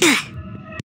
Yeah.